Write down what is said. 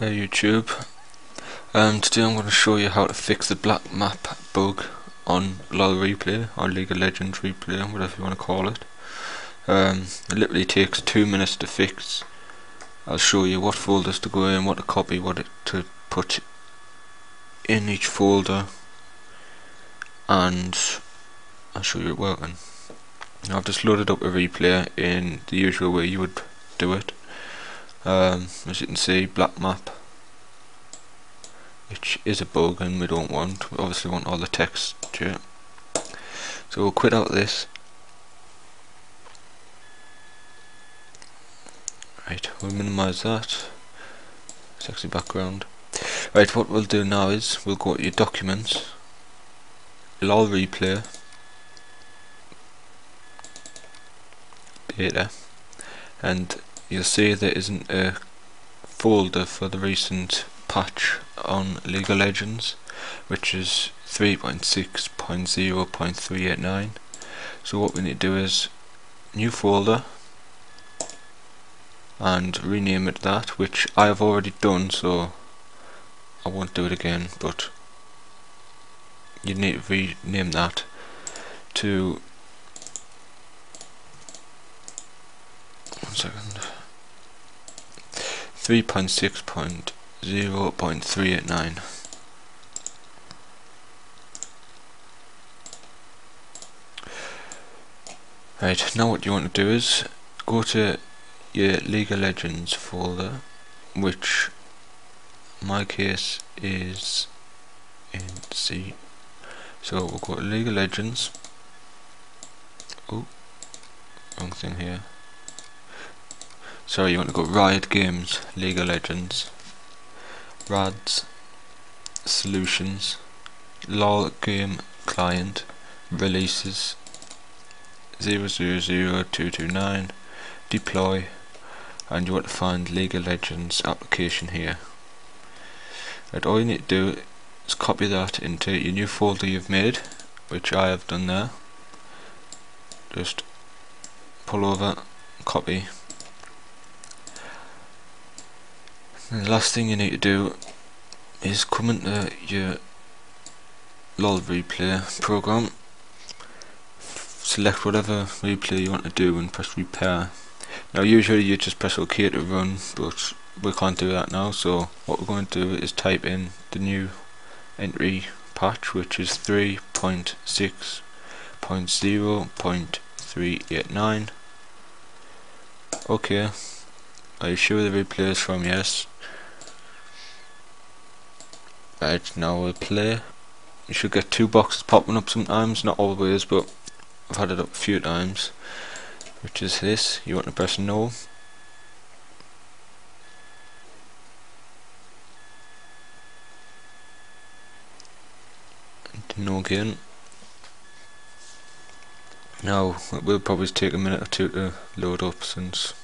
Hey YouTube, um, today I'm going to show you how to fix the black map bug on LoL Replay or League of Legends Replay, whatever you want to call it. Um, it literally takes two minutes to fix. I'll show you what folders to go in, what to copy, what to put in each folder, and I'll show you it working. Now I've just loaded up a replay in the usual way you would do it. Um, as you can see, black map, which is a bug and we don't want. We obviously want all the text here. So we'll quit out this. Right, we'll minimize that. Sexy background. Right, what we'll do now is we'll go to your documents, LOL replay, data, and you'll see there isn't a folder for the recent patch on League of Legends which is 3.6.0.389 so what we need to do is new folder and rename it that which I have already done so I won't do it again but you need to rename that to 3.6.0.389 Right, now what you want to do is go to your League of Legends folder which my case is in C. So we'll go to League of Legends. Oh wrong thing here Sorry, you want to go Riot Games, League of Legends, RADS, Solutions, LOL Game Client, Releases, 000229, Deploy, and you want to find League of Legends application here. And all you need to do is copy that into your new folder you've made, which I have done there. Just pull over, copy, And the last thing you need to do is come into your LOL replay program, select whatever replay you want to do and press repair. Now usually you just press OK to run but we can't do that now so what we're going to do is type in the new entry patch which is 3.6.0.389 OK are you sure the replay is from yes Right, now we'll play. You should get two boxes popping up sometimes, not always, but I've had it up a few times. Which is this, you want to press no. no again. Now, it will probably take a minute or two to load up since